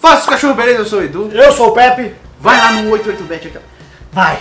Faça os cachorro, beleza? Eu sou o Edu. Eu sou o Pepe. Vai lá no 88bet aqui. Vai.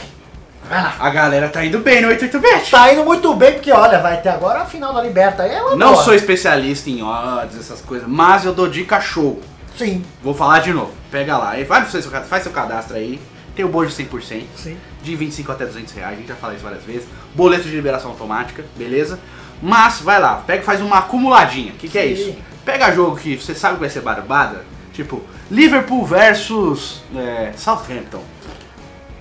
Vai lá. A galera tá indo bem no 88bet. Tá indo muito bem, porque olha, vai ter agora a final da Liberta. aí É uma Não boa. sou especialista em odds, essas coisas, mas eu dou dica show. Sim, Vou falar de novo. Pega lá, vai seu, faz seu cadastro aí. Tem o de 100%. sim. de 25 até 200 reais, a gente já falou isso várias vezes. Boleto de liberação automática, beleza? Mas vai lá, pega faz uma acumuladinha. O que, que é isso? Pega jogo que você sabe que vai ser barbada, tipo Liverpool versus é, Southampton.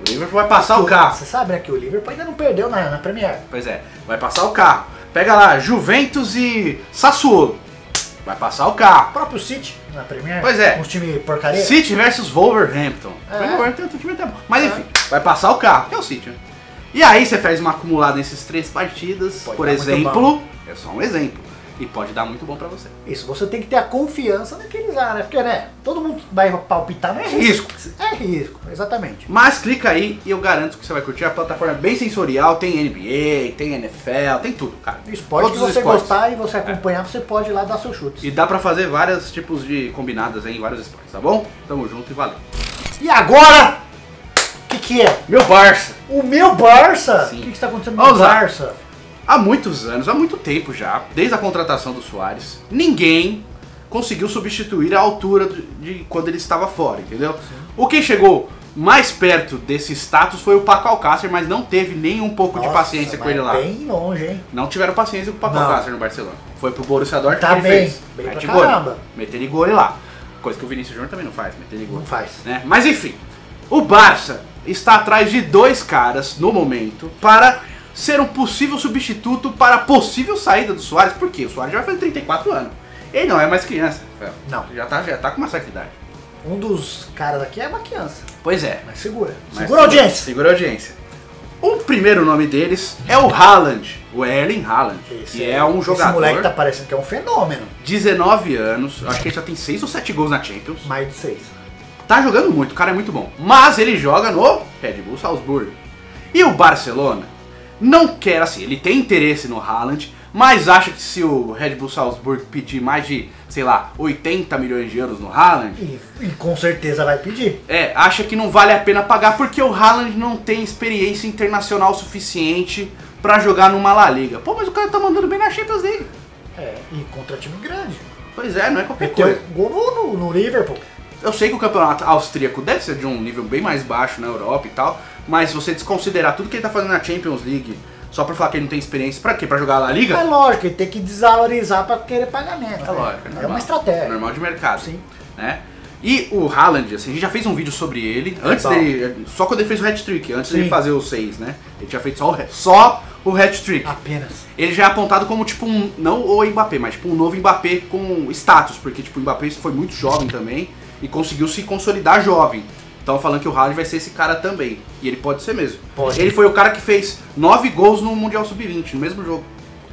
O Liverpool vai passar o carro. Você sabe, né, que o Liverpool ainda não perdeu na, na Premier. Pois é, vai passar o carro. Pega lá, Juventus e Sassuolo. Vai passar o O carro. próprio City na Premier. Pois é. Os time porcaria. City versus Wolverhampton. É. Wolverhampton o time até bom. Mas enfim, vai passar o carro, que é o City, né? E aí você faz uma acumulada nesses três partidas, Pode por exemplo, é só um exemplo. E pode dar muito bom pra você. Isso, você tem que ter a confiança naqueles lá, né? Porque, né, todo mundo vai palpitar, mas É risco. É risco, exatamente. Mas clica aí e eu garanto que você vai curtir. A plataforma é bem sensorial, tem NBA, tem NFL, tem tudo, cara. Esporte que Todos os você esportes. gostar e você acompanhar, você pode ir lá dar seus chutes. E dá pra fazer vários tipos de combinadas aí em vários esportes, tá bom? Tamo junto e valeu. E agora, o que, que é? Meu Barça! O meu Barça? O que, que está acontecendo no meu. Barça? Há muitos anos, há muito tempo já, desde a contratação do Soares, ninguém conseguiu substituir a altura de, de quando ele estava fora, entendeu? O que chegou mais perto desse status foi o Paco Alcácer, mas não teve nem um pouco de Nossa, paciência com ele lá. Bem longe, hein? Não tiveram paciência com o Paco Não. Alcácer no Barcelona. Foi pro Borussia Dortmund Tá que ele bem, fez. bem pra Mete gol. caramba. Meter gol lá. Coisa que o Vinícius Júnior também não faz, meter gol. Não faz. né? Mas enfim, o Barça está atrás de dois caras no momento para ser um possível substituto para a possível saída do Soares. Por quê? O Soares já vai fazer 34 anos. Ele não é mais criança, Rafael. Não. Já tá, já tá com uma certa idade. Um dos caras aqui é uma criança. Pois é. Mas segura. Mas segura a audiência. Segura a audiência. O primeiro nome deles é o Haaland, o Erling Haaland, Esse que é um Esse jogador moleque tá parecendo que é um fenômeno. 19 anos, acho que ele já tem 6 ou 7 gols na Champions. Mais de seis. Tá jogando muito, o cara é muito bom. Mas ele joga no Red Bull Salzburg. E o Barcelona não quer assim, ele tem interesse no Haaland, mas acha que se o Red Bull Salzburg pedir mais de, sei lá, 80 milhões de euros no Haaland, E, e com certeza vai pedir. é, acha que não vale a pena pagar porque o Haaland não tem experiência internacional suficiente pra jogar numa La Liga. Pô, mas o cara tá mandando bem na Champions League. É, e contra time grande. Pois é, não é qualquer Meteu coisa. gol no, no Liverpool. Eu sei que o campeonato austríaco deve ser de um nível bem mais baixo na Europa e tal, mas se você desconsiderar tudo que ele tá fazendo na Champions League, só pra falar que ele não tem experiência, pra quê? Pra jogar a La Liga? É lógico, ele tem que desvalorizar pra querer pagar menos. É né? lógico, é É normal. uma estratégia. Normal de mercado. Sim. Né? E o Haaland, assim, a gente já fez um vídeo sobre ele, antes bom. dele, só quando ele fez o hat-trick, antes Sim. dele fazer os seis, né? Ele tinha feito só o, só o hat-trick. Apenas. Ele já é apontado como, tipo, um, não o Mbappé, mas tipo um novo Mbappé com status, porque, tipo, o Mbappé foi muito jovem também e conseguiu se consolidar jovem. Então falando que o Haaland vai ser esse cara também. E ele pode ser mesmo. Pode. Ele foi o cara que fez nove gols no Mundial Sub-20, no mesmo jogo.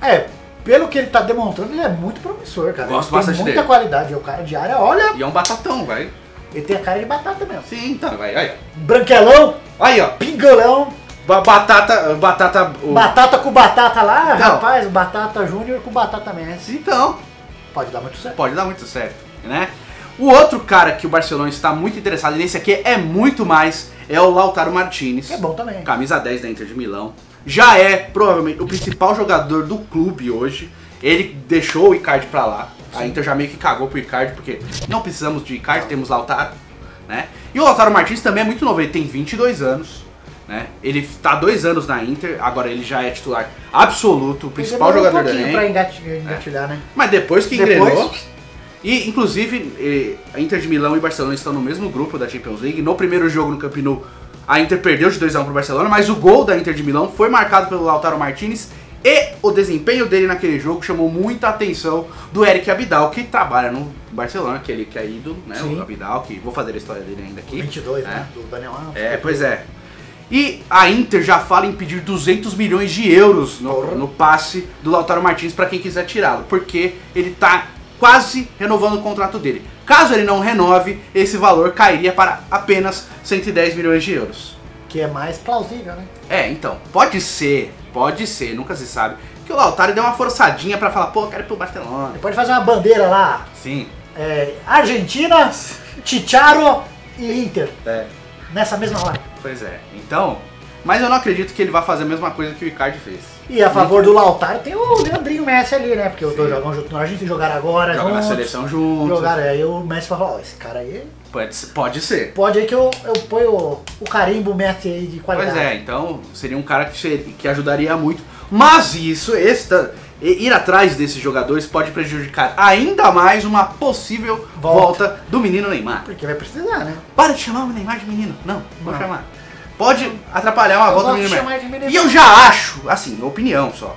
É, pelo que ele tá demonstrando, ele é muito promissor, cara. Gosto ele bastante tem muita dele. qualidade. É o cara de área, olha, E é um batatão, vai. ele tem a cara de batata mesmo. Sim, então, vai. Aí, Branquelão. Aí, ó. pingalão, Ba- Batata. Batata. o- batata com batata lá, Então. rapaz, batata júnior com batata Messi. Então, Pode dar muito certo. pode dar muito certo, né? O outro cara que o Barcelona está muito interessado, e nesse aqui é muito mais, é o Lautaro Martinez. É bom também. camisa 10 da Inter de Milão. Já é provavelmente o principal jogador do clube hoje. Ele deixou o Icardi pra lá. A Inter já meio que cagou pro Icardi, porque não precisamos de Icardi, temos Lautaro. Né? E o Lautaro Martins também é muito novo, ele tem 22 anos. Né? Ele tá há dois anos na Inter, agora ele já é titular absoluto, o principal jogador um da Inter. pra engatilhar, engatilhar, né? Mas depois que Depois- engrenou. E, inclusive, eh, a Inter de Milão e Barcelona estão no mesmo grupo da Champions League. No primeiro jogo no Camp Nou, a Inter perdeu de 2x1 pro Barcelona, mas o gol da Inter de Milão foi marcado pelo Lautaro Martinez e o desempenho dele naquele jogo chamou muita atenção do Eric Abidal, que trabalha no Barcelona, que ele que é ídolo, né? Sim. O Abidal, que vou fazer a história dele ainda aqui. 22, É. né? Do Daniel Alves. É, pois é. E a Inter já fala em pedir 200 milhões de euros no, no passe do Lautaro Martins para quem quiser tirá-lo, porque ele tá quase renovando o contrato dele. Caso ele não renove, esse valor cairia para apenas 110 milhões de euros. Que é mais plausível, né? É, então, pode ser, pode ser, nunca se sabe, que o Lautaro deu uma forçadinha para falar, pô, eu quero ir pro Barcelona. Ele pode fazer uma bandeira lá. Sim. é, Argentina, Chicharo e Inter. É, Nessa mesma hora. pois é. Então, mas eu não acredito que ele vá fazer a mesma coisa que o Icardi fez. E a favor do Lautaro tem o Leandrinho Messi ali, né? Porque os dois jogam junto. A gente jogaram agora. Joga na juntos, seleção junto. Jogaram, aí o Messi falou, ó, esse cara aí. Pode, ser- pode ser. Pode aí que eu, eu ponho o, o carimbo Messi aí de qualidade. Pois é, então seria um cara que, seria- que ajudaria muito. Mas isso, esse, ta- e- ir atrás desses jogadores pode prejudicar ainda mais uma possível Volta. volta, do menino Neymar. Porque vai precisar, né? Para de chamar o Neymar de menino. Não, vou chamar. Pode atrapalhar uma Eu volta do menino. E eu já acho, assim, opinião só.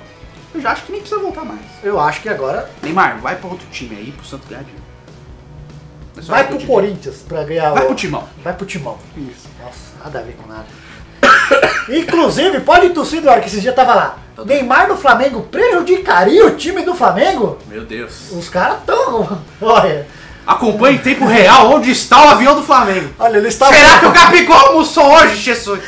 Eu já acho que nem precisa voltar mais. Eu acho que agora Neymar, vai pra outro time aí, pro Santo Grande. É vai que pro. Corinthians pra ganhar Vai o... pro Timão. Vai pro Timão. Isso. Nossa, nada a ver com nada. Inclusive, pode tossir, Eduardo, que esse dia tava lá. Neymar no Flamengo prejudicaria o time do Flamengo? Meu Deus. Os caras tão. Olha, Acompanhe em tempo real onde está o avião do Flamengo. olha, eles estavam. Será que o Capicó almoçou hoje, Jesus?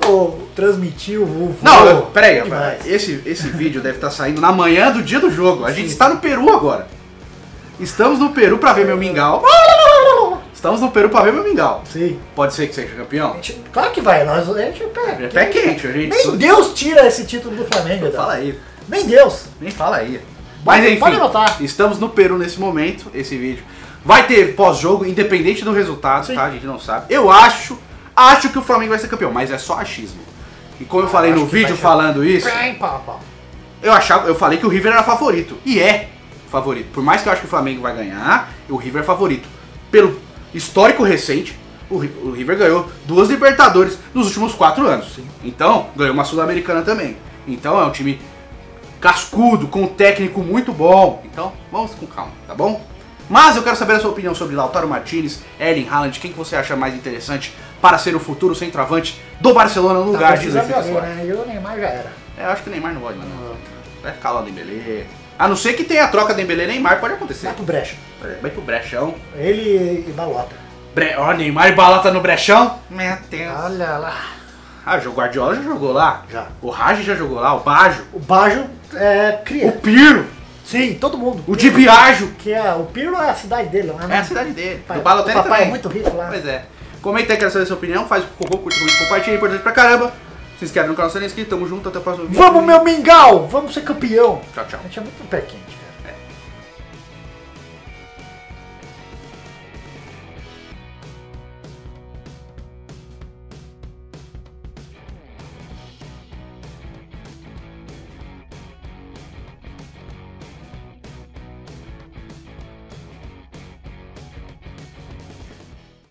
Pô, transmitiu o voo. Não, peraí, Demais. esse, esse vídeo deve estar saindo na manhã do dia do jogo. A gente está no Peru agora. Estamos no Peru pra ver meu mingau. Estamos no Peru pra ver meu mingau. Sim. Pode ser que seja campeão? Gente- Claro que vai, nós a gente é pé, É pé quente, a gente. Nem Deus tira esse título do Flamengo, Eduardo. Fala aí, Nem Deus. nem fala aí. Mas enfim, estamos no Peru nesse momento, esse vídeo. Vai ter pós-jogo, independente do resultado, Sim. tá? A gente não sabe. Eu acho, acho que o Flamengo vai ser campeão, mas é só achismo. E como eu falei acho no vídeo ser. falando isso, pau. eu achava, eu falei que o River era favorito. E é favorito. Por mais que eu acho que o Flamengo vai ganhar, o River é favorito. Pelo histórico recente, o, Ri- o River ganhou duas Libertadores nos últimos quatro anos. Então, ganhou uma Sul-Americana também. Então é um time cascudo, com um técnico muito bom. Então, vamos com calma, tá bom? Mas eu quero saber a sua opinião sobre Lautaro Martinez, Erling Haaland, quem que você acha mais interessante para ser o futuro centroavante do Barcelona no Tá lugar de de alguém, Suárez? né? E o Neymar já era. É, eu acho que o Neymar não pode, mano. Vai ficar lá o Dembélé. A não ser que tenha a troca Dembélé e Neymar, pode acontecer. Vai pro brecha. Vai pro brechão. Ele e Balota. Bre... Ó, Neymar e Balata no brechão. Meu Deus. Olha lá. Ah, o Guardiola já jogou lá. Já. O Raj já jogou lá, o Bajo. O Bajo é O cria. Sim, todo mundo. O Di Biagio. Que é, o Pirlo é a cidade dele lá, né? É a cidade dele. Pai- do Balotelli o papai também. é muito rico lá. Pois é. Comenta aí, quero saber a sua opinião. Faz o cocô, curte, comenta, compartilha. É importante pra caramba. Se inscreve no canal se não é inscrito. Tamo junto. Até o próximo vídeo. Vamos, meu mingau! Vamos ser campeão! Tchau, tchau. A gente é muito pé quente.